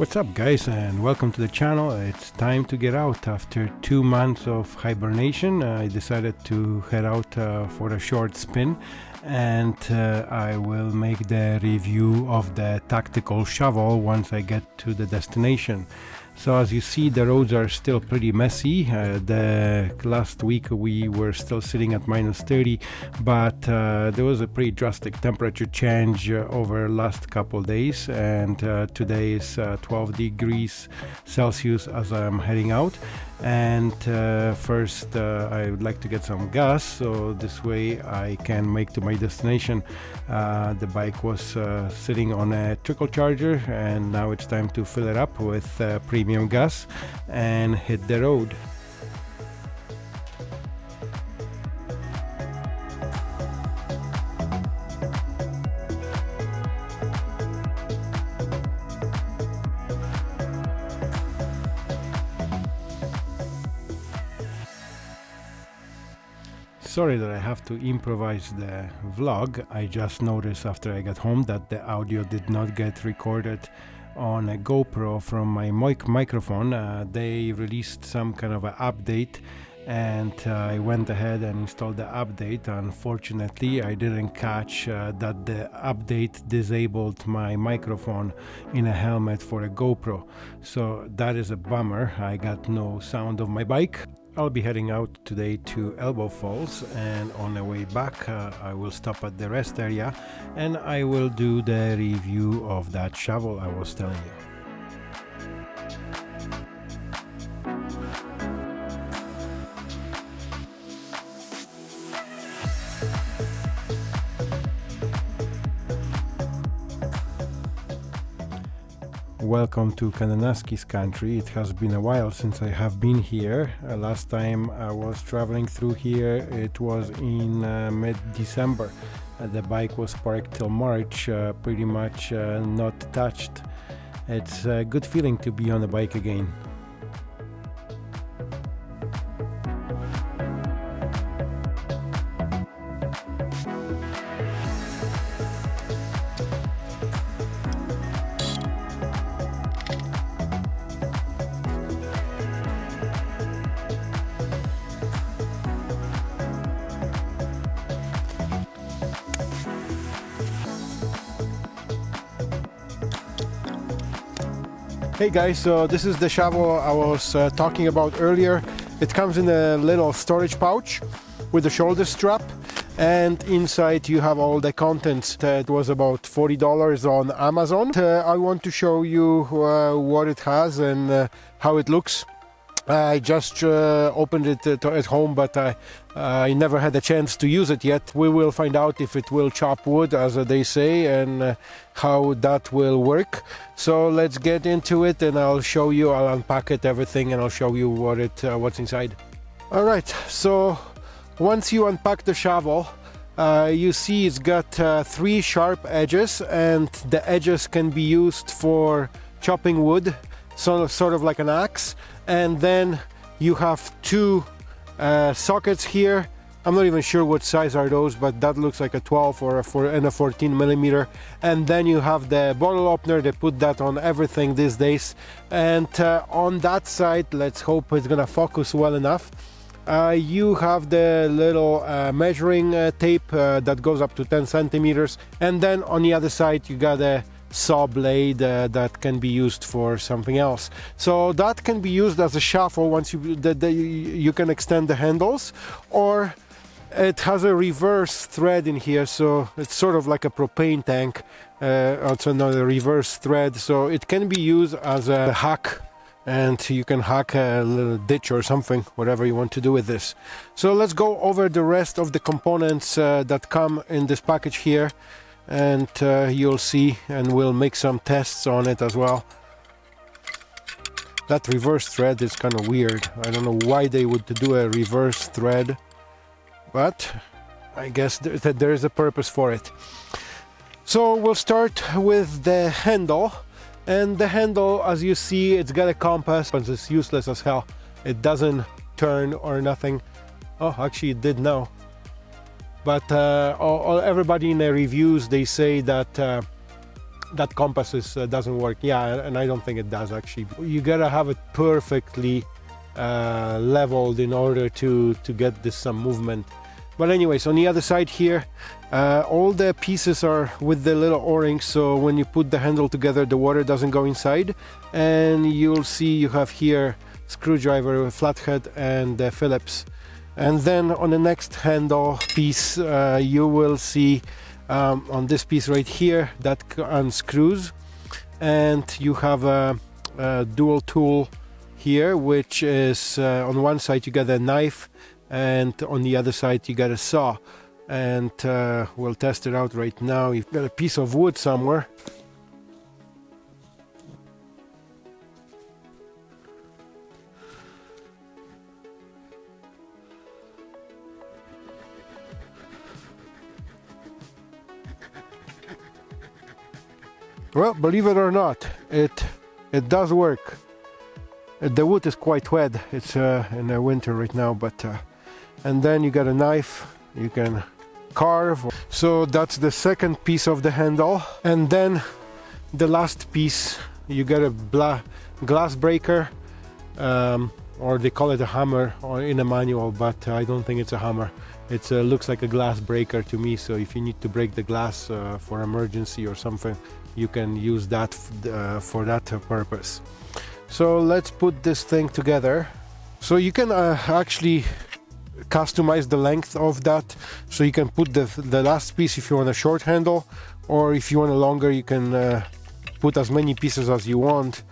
What's up guys and welcome to the channel. It's time to get out after two months of hibernation. I decided to head out uh, for a short spin and uh, I will make the review of the tactical shovel once I get to the destination. So as you see the roads are still pretty messy. Uh, the last week we were still sitting at minus 30 but uh, there was a pretty drastic temperature change uh, over last couple days and uh, today is uh, 12 degrees Celsius as I'm heading out and uh, first I would like to get some gas so this way I can make to my destination the bike was sitting on a trickle charger and now it's time to fill it up with uh, gas and hit the road Sorry that I have to improvise the vlog. I just noticed after I got home that the audio did not get recorded on a GoPro from my mic microphone. Uh, they released some kind of an update and uh, I went ahead and installed the update. Unfortunately, I didn't catch uh, that the update disabled my microphone in a helmet for a GoPro. So that is a bummer. I got no sound of my bike. I'll be heading out today to Elbow Falls and on the way back uh, I will stop at the rest area and I will do the review of that shovel I was telling you. Welcome to Kananaskis country. It has been a while since I have been here. Uh, last time I was traveling through here, it was in uh, mid December. Uh, the bike was parked till March, uh, pretty much uh, not touched. It's a good feeling to be on a bike again. Hey guys, so this is the shovel I was uh, talking about earlier. It comes in a little storage pouch with a shoulder strap and inside you have all the contents. It was about $40 on Amazon. Uh, I want to show you uh, what it has and uh, how it looks. I just uh, opened it at, at home, but I, I never had a chance to use it yet. We will find out if it will chop wood, as they say, and uh, how that will work. So let's get into it, and I'll show you. I'll unpack it, everything, and I'll show you what it, uh, what's inside. All right. So once you unpack the shovel, uh, you see it's got uh, three sharp edges, and the edges can be used for chopping wood, so sort of like an axe and then you have two uh, sockets here. I'm not even sure what size are those but that looks like a 12 or a 4 and a 14 millimeter. And then you have the bottle opener. They put that on everything these days. And uh, on that side let's hope it's gonna focus well enough. Uh, you have the little uh, measuring uh, tape uh, that goes up to 10 centimeters. And then on the other side you got a saw blade uh, that can be used for something else. So that can be used as a shovel once you the, you can extend the handles or it has a reverse thread in here so it's sort of like a propane tank uh, also another reverse thread. So it can be used as a hack and you can hack a little ditch or something whatever you want to do with this. So let's go over the rest of the components uh, that come in this package here and uh, you'll see and we'll make some tests on it as well. That reverse thread is kind of weird. I don't know why they would do a reverse thread but I guess that there is a purpose for it. So we'll start with the handle. And the handle as you see it's got a compass but it's useless as hell. It doesn't turn or nothing. Oh actually it did now but uh, all, everybody in the reviews they say that uh, that compass is, uh, doesn't work. Yeah, and I don't think it does actually. You gotta have it perfectly uh, leveled in order to to get this some movement. But anyways, on the other side here, uh, all the pieces are with the little o-rings, so when you put the handle together, the water doesn't go inside. And you'll see you have here screwdriver, flathead, and uh, Phillips. And then on the next handle piece, uh, you will see um, on this piece right here that unscrews, and you have a, a dual tool here, which is uh, on one side you got a knife and on the other side you got a saw. And uh, we'll test it out right now. You've got a piece of wood somewhere well believe it or not it it does work. The wood is quite wet. It's uh, in the winter right now but uh, and then you got a knife. You can carve. So that's the second piece of the handle. And then the last piece you get a bla- glass breaker um, or they call it a hammer or in a manual but I don't think it's a hammer. It uh, looks like a glass breaker to me. So if you need to break the glass uh, for emergency or something you can use that uh, for that purpose. So let's put this thing together. So you can uh, actually customize the length of that. So you can put the, the last piece if you want a short handle or if you want a longer you can uh, put as many pieces as you want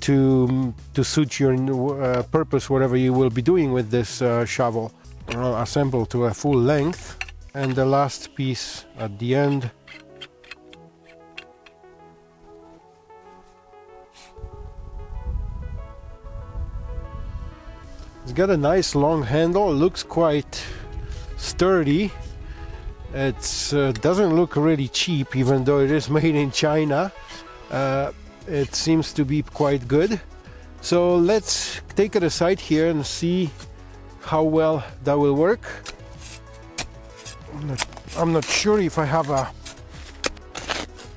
to to suit your uh, purpose whatever you will be doing with this uh, shovel. Assemble to a full length. And the last piece at the end It's got a nice long handle, looks quite sturdy. It uh, doesn't look really cheap, even though it is made in China. Uh, it seems to be quite good. So let's take it aside here and see how well that will work. I'm not, I'm not sure if I have a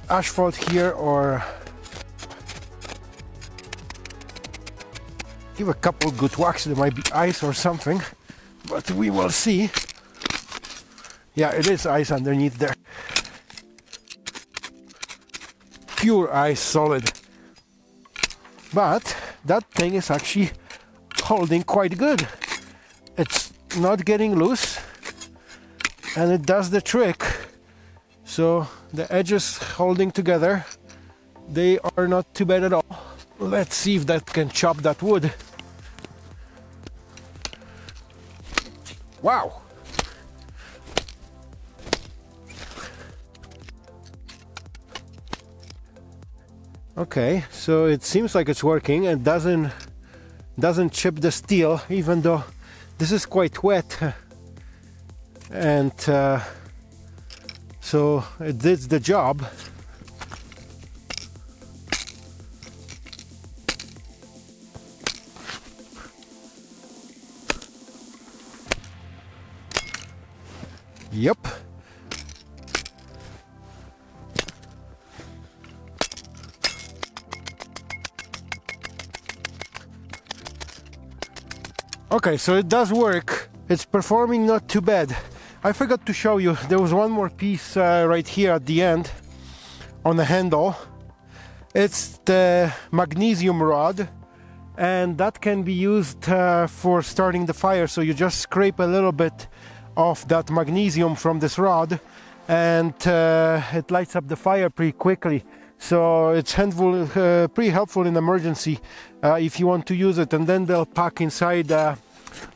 asphalt here or give a couple good whacks. There might be ice or something, but we will see. Yeah, it is ice underneath there. Pure ice, solid. But that thing is actually holding quite good. It's not getting loose and it does the trick. So the edges holding together, they are not too bad at all. Let's see if that can chop that wood. Wow! Okay, so it seems like it's working and doesn't doesn't chip the steel, even though this is quite wet. And uh, so it did the job. Yep. Okay, so it does work. It's performing not too bad. I forgot to show you, there was one more piece uh, right here at the end on the handle. It's the magnesium rod and that can be used uh, for starting the fire. So you just scrape a little bit of that magnesium from this rod and uh, it lights up the fire pretty quickly. So it's helpful, uh, pretty helpful in emergency uh, if you want to use it and then they'll pack inside uh,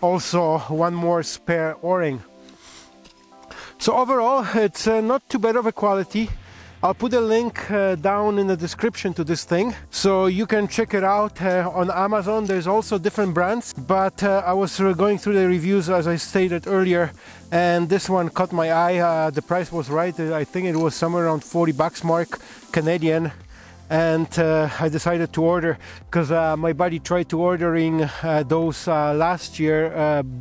also one more spare o-ring. So overall it's uh, not too bad of a quality I'll put a link uh, down in the description to this thing so you can check it out uh, on Amazon. There's also different brands, but uh, I was going through the reviews as I stated earlier, and this one caught my eye. Uh, the price was right. I think it was somewhere around 40 bucks mark Canadian and uh, I decided to order because uh, my buddy tried to ordering those last year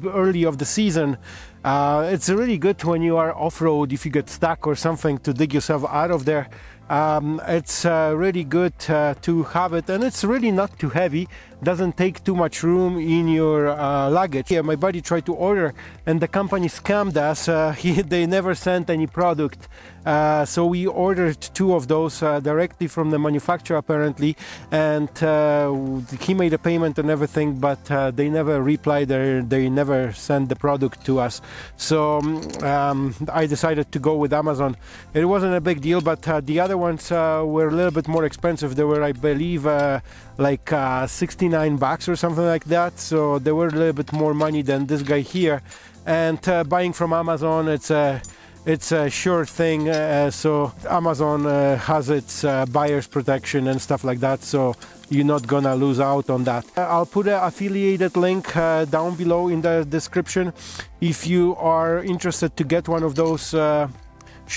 early of the season Uh, it's really good when you are off-road if you get stuck or something to dig yourself out of there. Um, it's uh, really good uh, to have it and it's really not too heavy. Doesn't take too much room in your uh, luggage. Yeah my buddy tried to order and the company scammed us. Uh, he, they never sent any product. Uh, so we ordered two of those directly from the manufacturer apparently and he made a payment and everything but they never replied they never sent the product to us so um, I decided to go with Amazon it wasn't a big deal but the other ones uh, were a little bit more expensive. They were, I believe, uh, like uh, 69 bucks or something like that. So they were a little bit more money than this guy here. And uh, buying from Amazon, it's a it's a sure thing. Uh, so Amazon uh, has its buyer's protection and stuff like that. So you're not gonna lose out on that. I'll put an affiliated link uh, down below in the description if you are interested to get one of those uh,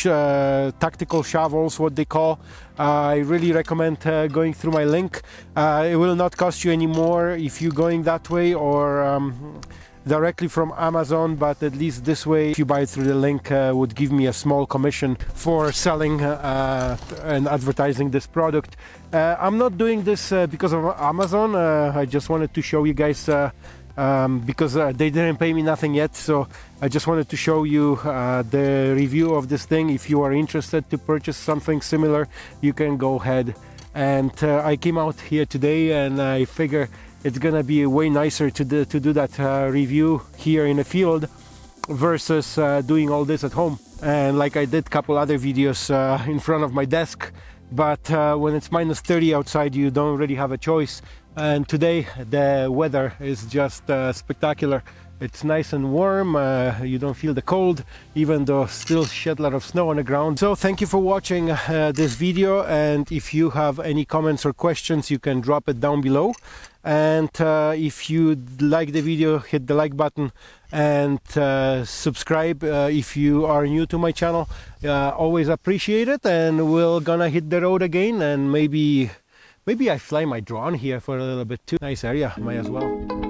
uh, tactical shovels, what they call. Uh, I really recommend uh, going through my link. Uh, it will not cost you any more if you're going that way or um, directly from Amazon, but at least this way, if you buy it through the link, uh, would give me a small commission for selling uh, and advertising this product. I'm not doing this because of Amazon. I just wanted to show you guys um, because uh, they didn't pay me nothing yet. So I just wanted to show you uh, the review of this thing. If you are interested to purchase something similar, you can go ahead. And uh, I came out here today and I figure it's gonna be way nicer to do, to do that uh, review here in the field versus uh, doing all this at home. And like I did a couple other videos uh, in front of my desk, but when it's minus 30 outside, you don't really have a choice and today the weather is just uh, spectacular it's nice and warm uh, you don't feel the cold even though still shed a lot of snow on the ground so thank you for watching uh, this video and if you have any comments or questions you can drop it down below and uh, if you like the video hit the like button and uh, subscribe uh, if you are new to my channel uh, always appreciate it and we're gonna hit the road again and maybe Maybe I fly my drone here for a little bit too. Nice area, might as well.